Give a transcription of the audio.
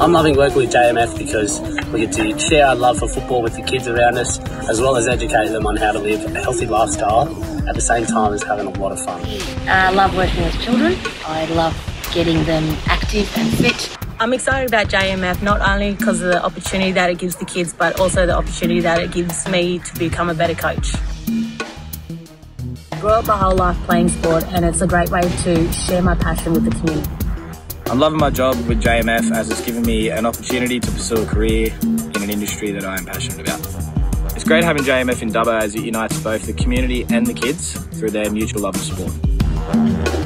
I'm loving working with JMF because we get to share our love for football with the kids around us, as well as educate them on how to live a healthy lifestyle at the same time as having a lot of fun. Uh, I love working with children. I love getting them active and fit. I'm excited about JMF not only because of the opportunity that it gives the kids, but also the opportunity that it gives me to become a better coach. I grew up my whole life playing sport, and it's a great way to share my passion with the community. I'm loving my job with JMF as it's given me an opportunity to pursue a career in an industry that I am passionate about. It's great having JMF in Dubbo as it unites both the community and the kids through their mutual love of sport.